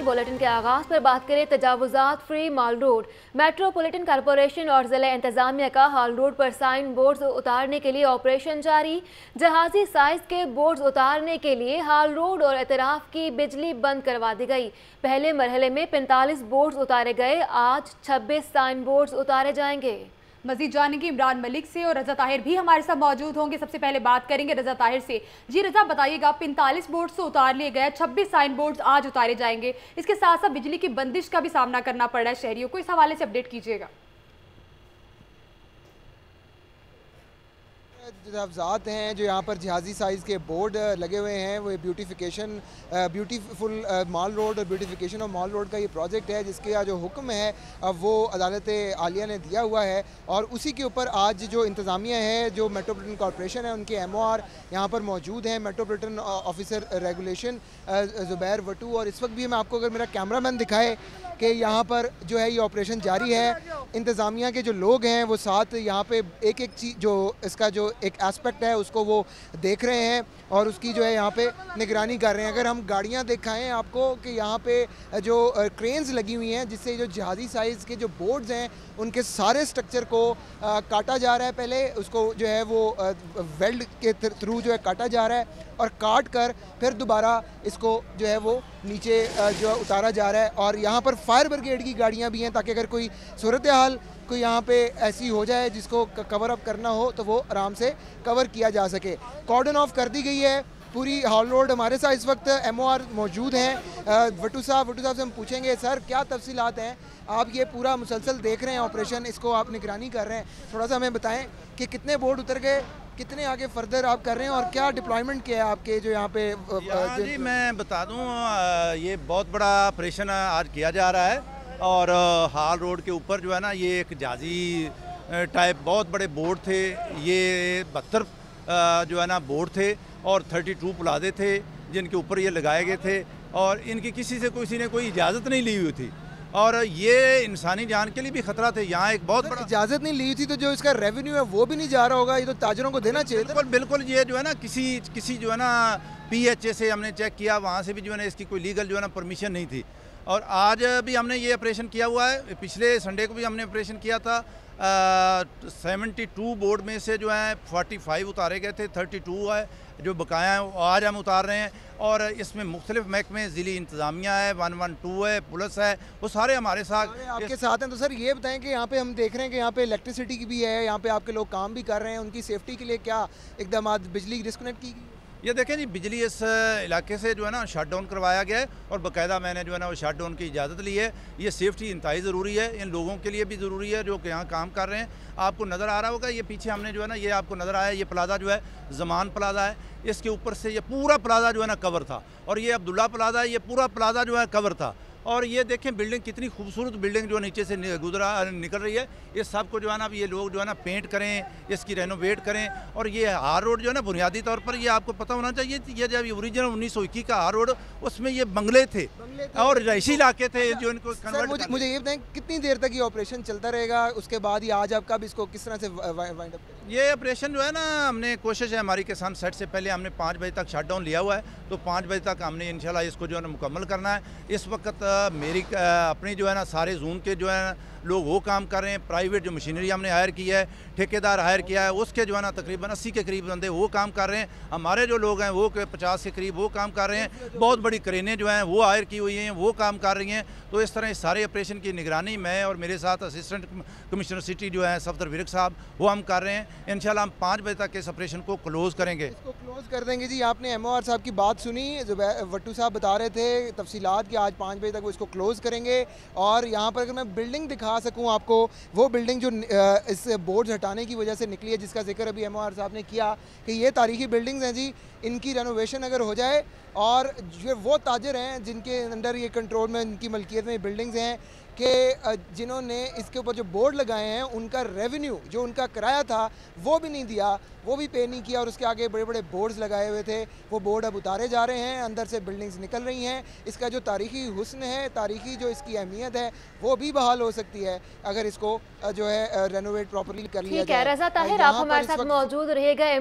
Bolton کے آغاز پر بات کریں تجاوزات free Mall Road metropolitan corporation اور ضلع انتظامیہ کا ہال روڈ پر سائن بورڈز اتارنے کے لیے آپریشن جاری. جہازی سائز کے بورڈز اتارنے کے لیے ہال روڈ اور اعتراف کی بجلی بند کروا دی گئی. پہلے مرحلے میں پینتالیس بورڈز اتارے گئے. آج چھبیس سائن بورڈز اتارے جائیں گے. مزید جانیں گے عمران ملک سے اور رضا طاہر بھی ہمارے ساتھ موجود ہوں گے۔ سب سے پہلے بات کریں گے رضا طاہر سے۔ جی رضا، بتائیے گا پنتالیس بورڈز تو اتار لیے گئے، چھبیس سائن بورڈز آج اتارے جائیں گے۔ اس کے ساتھ ساتھ بجلی کی بندش کا بھی سامنا کرنا پڑ رہا ہے شہریوں کو۔ اس حوالے سے اپڈیٹ کیجیے گا۔ افزاد ہیں، جو یہاں پر جہازی سائز کے بورڈ لگے ہوئے ہیں، وہ بیوٹیفیکیشن بیوٹیفل مال روڈ اور بیوٹیفیکیشن آف مال روڈ کا یہ پروجیکٹ ہے، جس کے جو حکم ہے وہ عدالت عالیہ نے دیا ہوا ہے۔ اور اسی کے اوپر آج جو انتظامیہ ہے، جو میٹروپولیٹن کارپوریشن ہے، ان کے ایم او آر یہاں پر موجود ہیں۔ Metropolitan officer regulation Zubair Wattoo. اور اس وقت بھی میں آپ کو اگر میرا کیمرہ مین دکھائے کہ یہاں پر جو ہے، یہ آپریشن جاری ہے، انتظامیہ کے جو لوگ ہیں، وہ ساتھ یہاں پہ ایک ایک چیز جو اس کا جو ایک اسپیکٹ ہے، اس کو وہ دیکھ رہے ہیں اور اس کی جو ہے یہاں پہ نگرانی کر رہے ہیں۔ اگر ہم گاڑیاں دکھائیں آپ کو کہ یہاں پہ جو کرینز لگی ہوئی ہیں، جس سے جو جہازی سائز کے جو بورڈز ہیں، ان کے سارے سٹرکچر کو کاٹا جا رہا ہے۔ پہلے اس کو جو ہے وہ ویلڈ کے تھرو جو ہے کاٹا جا رہا ہے اور کاٹ کر پھر دوبارہ اس کو جو ہے وہ نیچے جو ہے اتارا جا رہا ہے۔ اور یہاں پر فائر بریگیڈ کی گاڑیاں بھی ہیں تاکہ اگر کوئی صورتحال کوئی یہاں پہ ایسی ہو جائے جس کو کور اپ کرنا ہو، تو وہ آرام سے سے کور کیا جا سکے۔ کارڈن آف کر دی گئی ہے۔ پوری ہال روڈ ہمارے ساتھ اس وقت ایم او آر موجود ہیں۔ وٹو صاحب وٹو صاحب سے ہم پوچھیں گے سر کیا تفصیلات ہیں؟ آپ یہ پورا مسلسل دیکھ رہے ہیں آپریشن اس کو آپ نگرانی کر رہے ہیں۔ تھوڑا سا ہمیں بتائیں کہ کتنے بورڈ اتر گئے کتنے آگے فردر آپ کر رہے ہیں اور کیا ڈپلائمنٹ کیا ہے آپ کے جو یہاں پہ جی میں بتا دوں یہ بہت بڑا آپریشن آج کیا جا رہا ہے۔ اور ہال روڈ کے اوپر جو ہے نا یہ ایک جازی ٹائپ بہت بڑے بورڈ تھے یہ بہتر جو ہے نا بورڈ تھے اور 32 پلازے تھے جن کے اوپر یہ لگائے گئے تھے اور ان کی کسی سے کسی نے کوئی اجازت نہیں لی ہوئی تھی۔ اور یہ انسانی جان کے لیے بھی خطرہ تھے۔ یہاں ایک بہت بڑا اجازت نہیں لی تھی تو جو اس کا ریونیو ہے وہ بھی نہیں جا رہا ہوگا یہ تو تاجروں کو دینا چاہیے۔ بالکل بالکل یہ جو ہے نا کسی کسی جو ہے نا پی ایچ اے سے ہم نے چیک کیا وہاں سے بھی جو ہے نا اس کی کوئی لیگل جو ہے نا پرمیشن نہیں تھی۔ اور آج بھی ہم نے یہ آپریشن کیا ہوا ہے۔ پچھلے سنڈے کو بھی ہم نے آپریشن کیا تھا۔ سیونٹی ٹو بورڈ میں سے جو ہیں فورٹی فائیو اتارے گئے تھے تھرٹی ٹو ہے جو بقایا ہیں آج ہم اتار رہے ہیں۔ اور اس میں مختلف محکمے ضلع انتظامیہ ہے ون ون ٹو ہے، پولیس ہے، وہ سارے ہمارے ساتھ۔ آپ کے ساتھ ہیں۔ تو سر، یہ بتائیں کہ یہاں پہ ہم دیکھ رہے ہیں کہ یہاں پہ الیکٹریسٹی کی بھی ہے، یہاں پہ آپ کے لوگ کام بھی کر رہے ہیں، ان کی سیفٹی کے لیے کیا اقدامات، بجلی ڈسکنیکٹ کی گئی یہ دیکھیں جی بجلی اس علاقے سے جو ہے نا شٹ ڈاؤن کروایا گیا ہے اور باقاعدہ میں نے جو ہے نا وہ شٹ ڈاؤن کی اجازت لی ہے۔ یہ سیفٹی انتہائی ضروری ہے، ان لوگوں کے لیے بھی ضروری ہے جو کہ یہاں کام کر رہے ہیں۔ آپ کو نظر آ رہا ہوگا، یہ پیچھے ہم نے جو ہے نا یہ آپ کو نظر آیا، یہ پلازہ جو ہے، زمان پلازا ہے۔ اس کے اوپر سے یہ پورا پلازا جو ہے نا کور تھا۔ اور یہ عبداللہ پلازا ہے، یہ پورا پلازا جو ہے کور تھا۔ اور یہ دیکھیں بلڈنگ کتنی خوبصورت بلڈنگ جو نیچے سے گزرا نکل رہی ہے۔ یہ سب کو جو ہے نا اب یہ لوگ جو ہے نا پینٹ کریں اس کی رینوویٹ کریں اور یہ ہار روڈ جو ہے نا بنیادی طور پر یہ آپ کو پتہ ہونا چاہیے یہ جب یہ اوریجنل انیس سو اکی کا ہار روڈ اس میں یہ بنگلے تھے۔ اور رہائشی علاقے تھے جو ان کو مجھے یہ بتائیں کتنی دیر تک یہ آپریشن چلتا رہے گا؟ اس کے بعد یہ آج آپ کب اس کو کس طرح سے وائنڈ اپ یہ آپریشن جو ہے نا ہم نے کوشش ہے ہماری کسان سیٹ سے پہلے ہم نے پانچ بجے تک شٹ ڈاؤن لیا ہوا ہے تو پانچ بجے تک ہم نے انشاءاللہ اس کو جو ہے نا مکمل کرنا ہے۔ اس وقت میری اپنی جو ہے نا سارے زون کے جو ہے نا لوگ وہ کام کر رہے ہیں پرائیویٹ جو مشینری ہم نے ہائر کی ہے ٹھیکے دار ہائر کیا ہے، اس کے جو ہے نا تقریباً اسی کے قریب بندے وہ کام کر رہے ہیں۔ ہمارے جو لوگ ہیں وہ پچاس کے قریب وہ کام کر رہے ہیں۔ بہت بڑی کرینیں جو ہیں وہ ہائر کی ہوئی ہیں، وہ کام کر رہی ہیں۔ تو اس طرح سارے آپریشن کی نگرانی میں اور میرے ساتھ اسسٹنٹ کمشنر سٹی جو ہیں، صفدر ورک صاحب، وہ ہم کر رہے ہیں۔ انشاءاللہ ہم پانچ بجے تک اس آپریشن کو کلوز کریں گے۔ کلوز کر دیں گے جی۔ آپ نے ایم او آر صاحب کی بات سنی وٹو صاحب بتا رہے تھے تفصیلات کہ آج پانچ بجے تک وہ اس کو کلوز کریں گے۔ اور یہاں پر اگر میں بلڈنگ دکھا سکوں آپ کو، وہ بلڈنگ جو اس بورڈز ہٹانے کی وجہ سے نکلی ہے، جس کا ذکر ابھی ایم او آر صاحب نے کیا کہ یہ تاریخی بلڈنگز ہیں جی۔ ان کی رینوویشن اگر ہو جائے اور وہ تاجر ہیں جن کے انڈر یہ کنٹرول میں، ان کی ملکیت میں بلڈنگز ہیں کہ جنہوں نے اس کے اوپر جو بورڈ لگائے ہیں ان کا ریونیو جو ان کا کرایہ تھا وہ بھی نہیں دیا وہ بھی پے نہیں کیا اور اس کے آگے بڑے بڑے بورڈز لگائے ہوئے تھے۔ وہ بورڈ اب اتارے جا رہے ہیں اندر سے بلڈنگز نکل رہی ہیں۔ اس کا جو تاریخی حسن ہے تاریخی جو اس کی اہمیت ہے وہ بھی بحال ہو سکتی ہے۔ اگر اس کو جو ہے رینوویٹ پراپرلی کر لیا جائے ٹھیک ہے رضا طاہر آپ ہمارے ساتھ موجود رہے گا۔